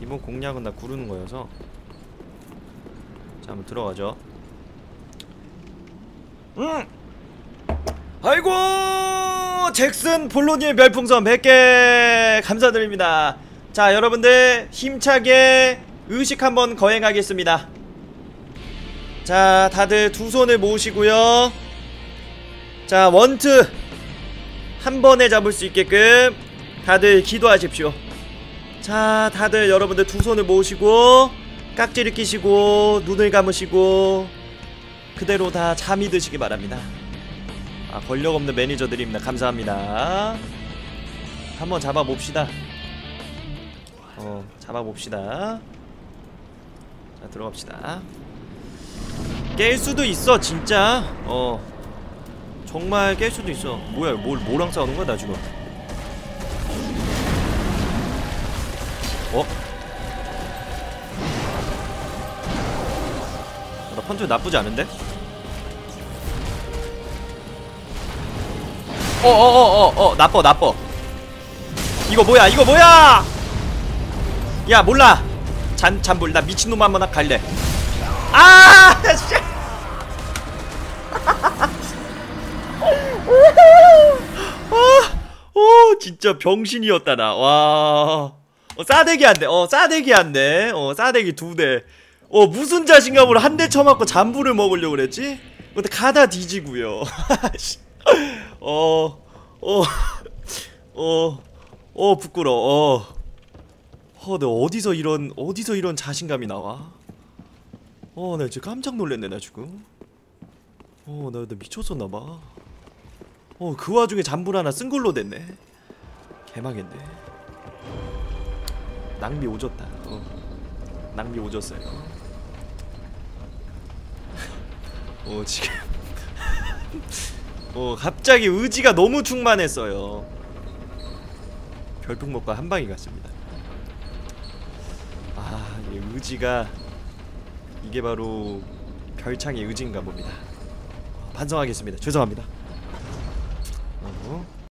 이번 공략은 나 구르는 거여서. 자 한번 들어가죠. 음! 아이고! 잭슨 폴로니의 별풍선 100개 감사드립니다. 자 여러분들 힘차게 의식 한번 거행하겠습니다. 자 다들 두 손을 모으시고요. 자 원트 한 번에 잡을 수 있게끔 다들 기도하십시오 자 다들 여러분들 두 손을 모으시고 깍지를 끼시고 눈을 감으시고 그대로 다 잠이 드시기 바랍니다. 아 권력 없는 매니저들입니다 감사합니다. 한번 잡아봅시다. 어 잡아봅시다. 자 들어갑시다. 깰 수도 있어 진짜. 어 정말 깰 수도 있어. 뭐야 뭘 뭐랑 싸우는 거야 나 지금 어? 나 펀치 나쁘지 않은데? 어어어어어 나빠 나빠 이거 뭐야 이거 뭐야 야 몰라 잔 잔불 나 미친놈 한번 갈래 아 씨. 아, 오 진짜 병신이었다 나와 어, 싸대기 한대 어 싸대기 한대 어 싸대기 두대 어 무슨 자신감으로 한 대 쳐맞고 잠부를 먹으려고 그랬지? 근데 가다 뒤지고요 어, 어, 어, 어, 부끄러워. 어, 어, 내가 어디서 이런, 어디서 이런 자신감이 나와? 어, 나 진짜 깜짝 놀랐네, 나 지금. 어, 나, 나 미쳤었나봐. 어, 그 와중에 잠불 하나 쓴 걸로 됐네. 개망했네. 낭비 오졌다. 어. 낭비 오졌어요. 어, 지금. 어 갑자기 의지가 너무 충만했어요 별풍목과 한방이 같습니다 아이 의지가 이게 바로 별창의 의지인가 봅니다 반성하겠습니다 죄송합니다